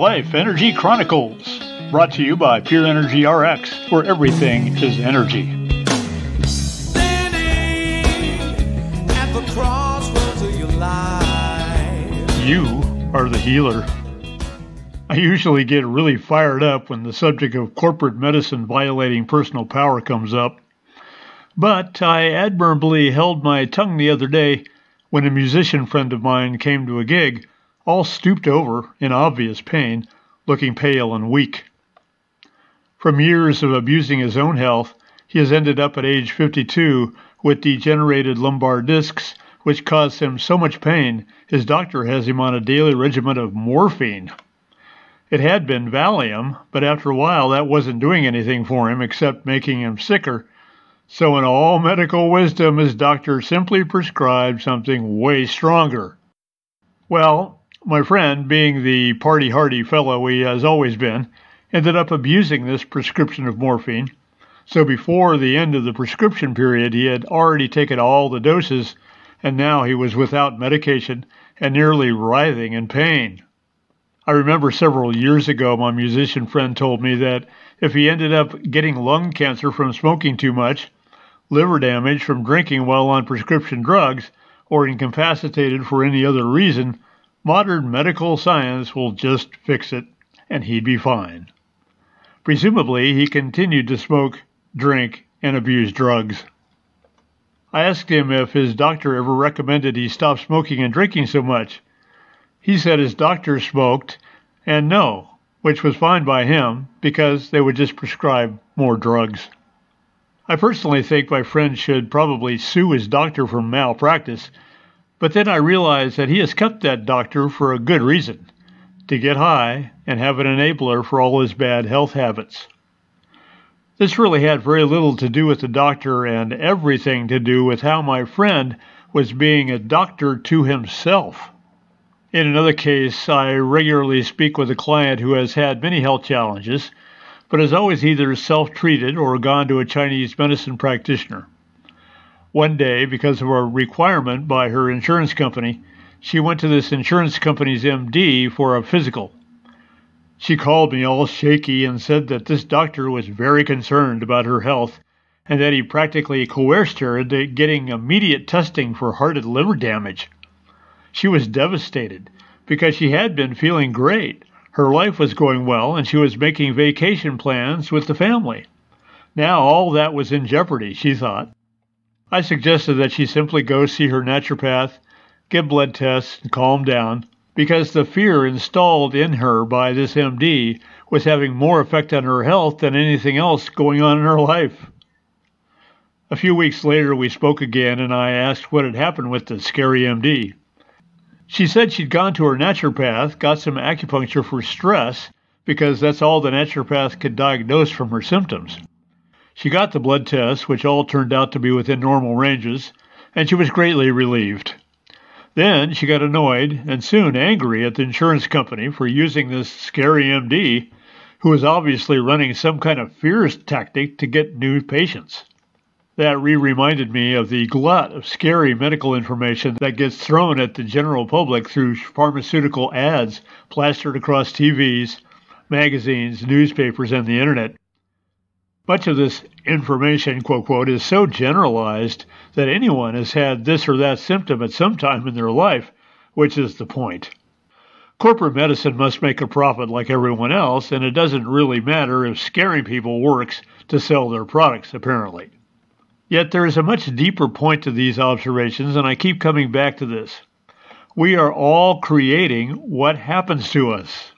Life Energy Chronicles, brought to you by Pure Energy RX, where everything is energy. You are the healer. I usually get really fired up when the subject of corporate medicine violating personal power comes up. But I admirably held my tongue the other day when a musician friend of mine came to a gig all stooped over in obvious pain, looking pale and weak. From years of abusing his own health, he has ended up at age 52 with degenerated lumbar discs, which cause him so much pain, his doctor has him on a daily regimen of morphine. It had been Valium, but after a while that wasn't doing anything for him except making him sicker. So, in all medical wisdom, his doctor simply prescribed something way stronger. Well, my friend, being the party hardy fellow he has always been, ended up abusing this prescription of morphine. So before the end of the prescription period, he had already taken all the doses, and now he was without medication and nearly writhing in pain. I remember several years ago, my musician friend told me that if he ended up getting lung cancer from smoking too much, liver damage from drinking while on prescription drugs, or incapacitated for any other reason, Modern medical science will just fix it, and he'd be fine. Presumably, he continued to smoke, drink, and abuse drugs. I asked him if his doctor ever recommended he stop smoking and drinking so much. He said his doctor smoked, and no, which was fine by him because they would just prescribe more drugs. I personally think my friend should probably sue his doctor for malpractice but then I realized that he has kept that doctor for a good reason to get high and have an enabler for all his bad health habits. This really had very little to do with the doctor and everything to do with how my friend was being a doctor to himself. In another case, I regularly speak with a client who has had many health challenges, but has always either self treated or gone to a Chinese medicine practitioner. One day, because of a requirement by her insurance company, she went to this insurance company's MD for a physical. She called me all shaky and said that this doctor was very concerned about her health and that he practically coerced her into getting immediate testing for heart and liver damage. She was devastated because she had been feeling great. Her life was going well and she was making vacation plans with the family. Now all that was in jeopardy, she thought. I suggested that she simply go see her naturopath, get blood tests, and calm down, because the fear installed in her by this MD was having more effect on her health than anything else going on in her life. A few weeks later, we spoke again, and I asked what had happened with the scary MD. She said she'd gone to her naturopath, got some acupuncture for stress, because that's all the naturopath could diagnose from her symptoms. She got the blood tests, which all turned out to be within normal ranges, and she was greatly relieved. Then she got annoyed and soon angry at the insurance company for using this scary MD, who was obviously running some kind of fear tactic to get new patients. That re reminded me of the glut of scary medical information that gets thrown at the general public through pharmaceutical ads plastered across TVs, magazines, newspapers, and the internet. Much of this information, quote, quote, is so generalized that anyone has had this or that symptom at some time in their life, which is the point. Corporate medicine must make a profit like everyone else, and it doesn't really matter if scaring people works to sell their products, apparently. Yet there is a much deeper point to these observations, and I keep coming back to this. We are all creating what happens to us.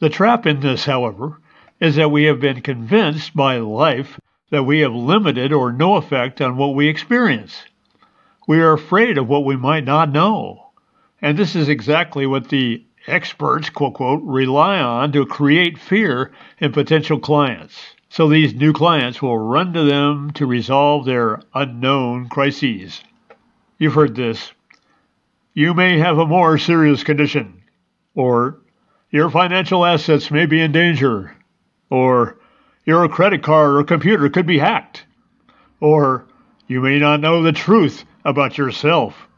The trap in this, however, is that we have been convinced by life that we have limited or no effect on what we experience. We are afraid of what we might not know. And this is exactly what the experts, quote, quote, rely on to create fear in potential clients. So these new clients will run to them to resolve their unknown crises. You've heard this. You may have a more serious condition. Or your financial assets may be in danger or your credit card or computer could be hacked, or you may not know the truth about yourself.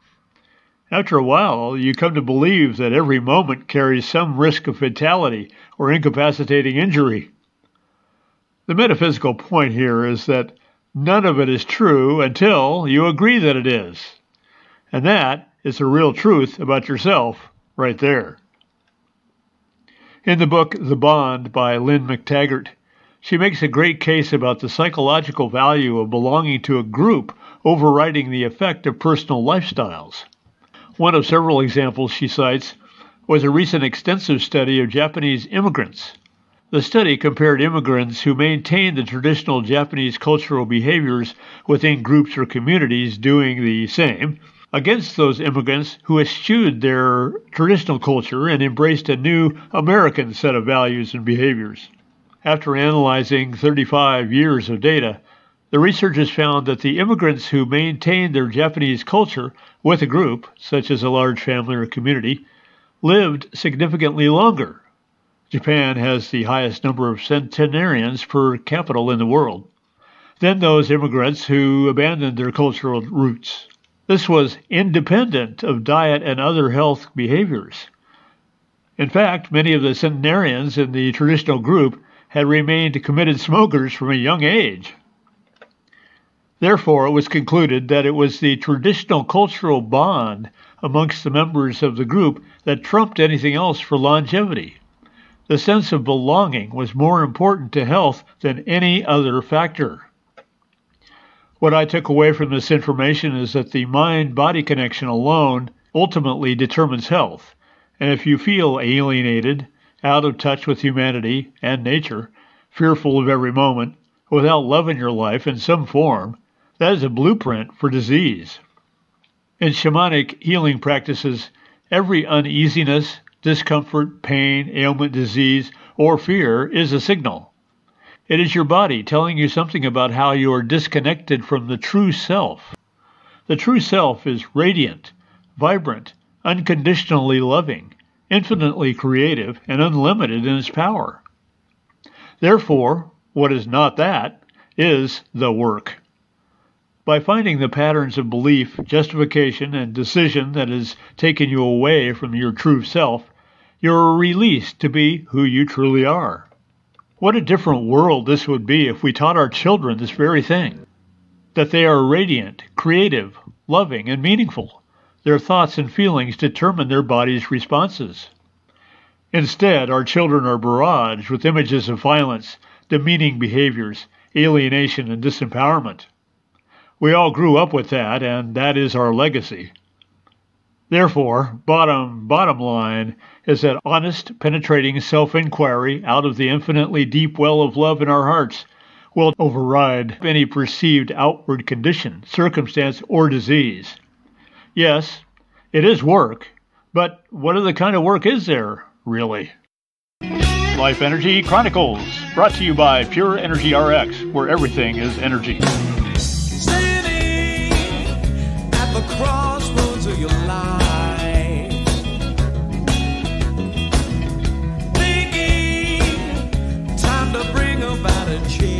After a while, you come to believe that every moment carries some risk of fatality or incapacitating injury. The metaphysical point here is that none of it is true until you agree that it is. And that is the real truth about yourself right there. In the book The Bond by Lynne McTaggart, she makes a great case about the psychological value of belonging to a group overriding the effect of personal lifestyles. One of several examples she cites was a recent extensive study of Japanese immigrants. The study compared immigrants who maintained the traditional Japanese cultural behaviors within groups or communities doing the same against those immigrants who eschewed their traditional culture and embraced a new American set of values and behaviors. After analyzing 35 years of data, the researchers found that the immigrants who maintained their Japanese culture with a group, such as a large family or community, lived significantly longer. Japan has the highest number of centenarians per capita in the world than those immigrants who abandoned their cultural roots. This was independent of diet and other health behaviors. In fact, many of the centenarians in the traditional group had remained committed smokers from a young age. Therefore, it was concluded that it was the traditional cultural bond amongst the members of the group that trumped anything else for longevity. The sense of belonging was more important to health than any other factor. What I took away from this information is that the mind body connection alone ultimately determines health. And if you feel alienated, out of touch with humanity and nature, fearful of every moment, without love in your life in some form, that is a blueprint for disease. In shamanic healing practices, every uneasiness, discomfort, pain, ailment, disease, or fear is a signal. It is your body telling you something about how you are disconnected from the true self. The true self is radiant, vibrant, unconditionally loving, infinitely creative, and unlimited in its power. Therefore, what is not that is the work. By finding the patterns of belief, justification, and decision that has taken you away from your true self, you're released to be who you truly are. What a different world this would be if we taught our children this very thing that they are radiant, creative, loving, and meaningful. Their thoughts and feelings determine their body's responses. Instead, our children are barraged with images of violence, demeaning behaviors, alienation, and disempowerment. We all grew up with that, and that is our legacy. Therefore, bottom bottom line is that honest, penetrating self-inquiry out of the infinitely deep well of love in our hearts will override any perceived outward condition, circumstance, or disease. Yes, it is work, but what other kind of work is there, really? Life Energy Chronicles, brought to you by Pure Energy RX, where everything is energy the crossroads of your life. Thinking, time to bring about a change.